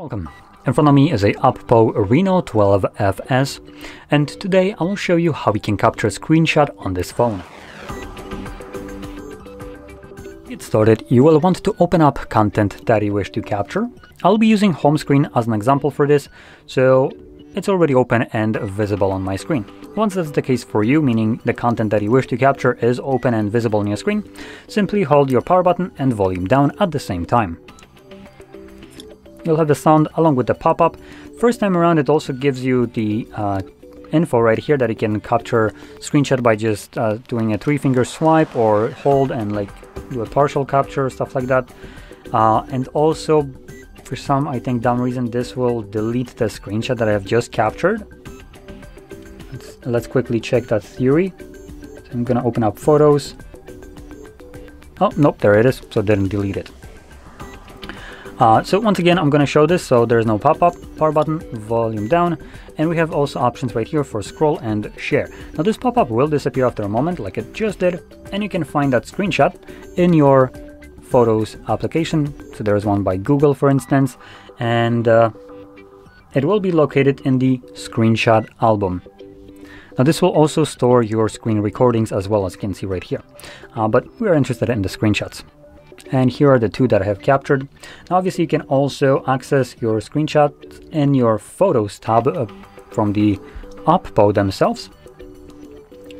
Welcome. In front of me is a Oppo Reno 12FS and today I will show you how we can capture a screenshot on this phone. To get started, you will want to open up content that you wish to capture. I'll be using home screen as an example for this, so it's already open and visible on my screen. Once that's the case for you, meaning the content that you wish to capture is open and visible on your screen, simply hold your power button and volume down at the same time. You'll have the sound along with the pop-up. First time around it also gives you the uh, info right here that you can capture screenshot by just uh, doing a three finger swipe or hold and like do a partial capture, stuff like that. Uh, and also for some, I think dumb reason, this will delete the screenshot that I have just captured. Let's, let's quickly check that theory. So I'm gonna open up photos. Oh, nope, there it is, so didn't delete it. Uh, so once again, I'm going to show this, so there's no pop-up, power button, volume down, and we have also options right here for scroll and share. Now this pop-up will disappear after a moment, like it just did, and you can find that screenshot in your Photos application. So there's one by Google, for instance, and uh, it will be located in the screenshot album. Now this will also store your screen recordings as well as you can see right here, uh, but we're interested in the screenshots. And here are the two that I have captured. Now obviously you can also access your screenshots in your Photos tab uh, from the Oppo themselves.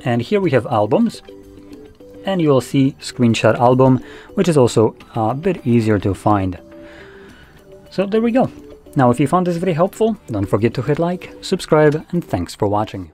And here we have albums, and you will see screenshot album, which is also a bit easier to find. So there we go. Now if you found this video helpful, don't forget to hit like, subscribe, and thanks for watching.